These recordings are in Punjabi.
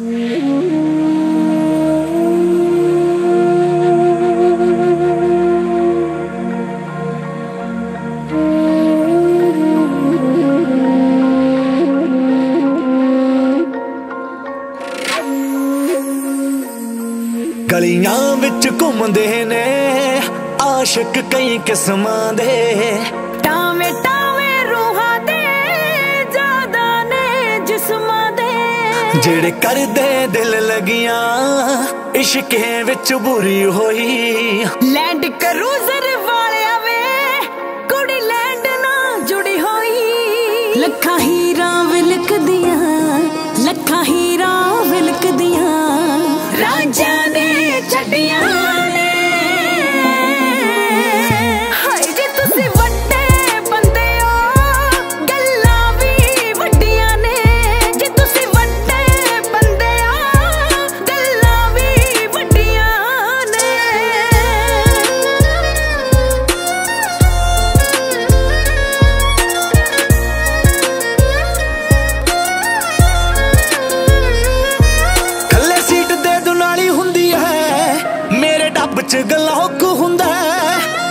ਗਲੀਆਂ ਵਿੱਚ ਘੁੰਮਦੇ ਨੇ ਆਸ਼ਿਕ ਕਈ ਕਿਸਮਾਂ ਦੇ। ਟਾਵੇਂ ਜਿਹੜੇ ਕਰਦੇ ਦਿਲ ਲਗੀਆਂ ਇਸ਼ਕੇ ਵਿੱਚ ਬੁਰੀ ਹੋਈ। ਲੈਂਡ ਕਰੂਜ਼ਰ 'ਚ ਗਲੋਕ ਹੁੰਦਾ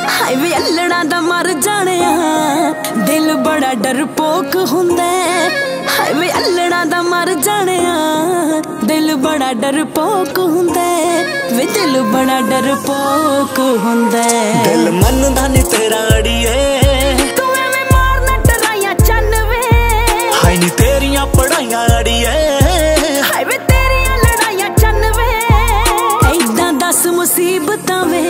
ਹਾਏ ਵੇ ਅਲੜਾਂ ਦਾ ਮਰ ਜਾਣਿਆ ਦਿਲ ਬੜਾ ਡਰਪੋਕ ਹੁੰਦਾ। ਹਾਏ ਵੇ ਅਲੜਾਂ ਦਾ ਮਰ ਜਾਣਿਆ ਦਿਲ ਬੜਾ ਡਰਪੋਕ ਹੁੰਦਾ। ਵੇ ਦਿਲ ਬੜਾ ਡਰਪੋਕ ਹੁੰਦਾ। ਦਿਲ ਮੰਨਦਾ ਨਹੀਂ ਤੇਰਾ ਅੜੀਏ ਤੂੰ ਐਵੇਂ ਮਾਰਨਾ ਡਰਾਈਆਂ ਚੰਨ ਵੇ ਹਾਈ ਨੀ ਤੇਰੀਆਂ ਪੜਾਈਆਂ ਅੜੀਏ ਮੁਸੀਬਤਾਂ ਵੇ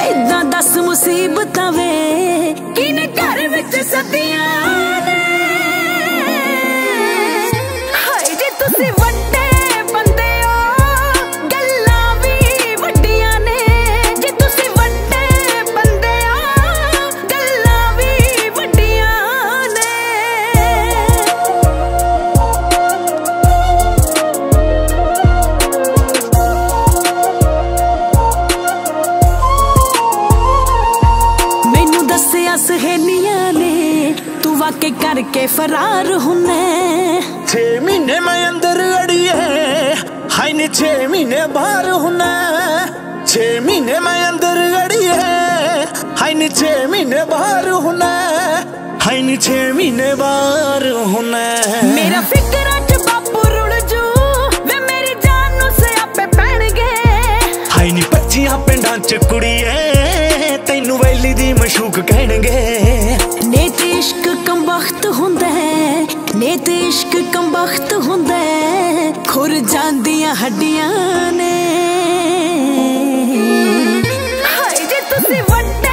ਐਦਾਂ ਦੱਸ ਮੁਸੀਬਤਾਂ ਵੇ। ਕਿਨੇ ਘਰ ਵਿੱਚ ਸਦੀਆਂ? ਸਹੇਲੀਆਂ ਨੇ ਤੂੰ ਵਾਕੇ ਕਰਕੇ ਫਰਾਰ ਹੁੰਨੇ। 6 ਮਹੀਨੇ ਮੈਂ ਅੰਦਰ ਅੜੀਏ ਹਾਈ ਨੀ 6 ਮਹੀਨੇ ਬਾਹਰ ਹੁੰਨਾ। 6 ਮਹੀਨੇ ਮੈਂ ਅੰਦਰ ਅੜੀਏ ਹਾਈ ਨੀ 6 ਮਹੀਨੇ ਬਾਹਰ ਹੁੰਨਾ। ਹਾਈ ਨੀ 6 ਮਹੀਨੇ ਬਾਹਰ ਹੁੰਨਾ। ਮੇਰਾ ਫਿਕਰਾਂ ਚ ਬਾਪੂ ਰੁੜ ਜੂ ਵੇ ਮੇਰੀ ਜਾਨ ਨੂੰ ਸਿਆਪੇ ਪੈਣਗੇ। ਹਾਈ ਨੀ ਪੱਚੀਆਂ ਪਿੰਡਾਂ ਚ ਕੁੜੀਏ ਮਾਸ਼ੂਕ ਕਹਿਣਗੇ। ਨੇ ਤੇ ਇਸ਼ਕ ਕੰਬਖਤ ਹੁੰਦਾ ਨੇ ਤੇ ਇਸ਼ਕ ਕੰਬਖਤ ਹੁੰਦਾ ਖੁਰ ਜਾਂਦੀਆਂ ਹੱਡੀਆਂ ਨੇ। ਹਾਏ ਜੇ ਤੁਸੀਂ ਵੱਡੇ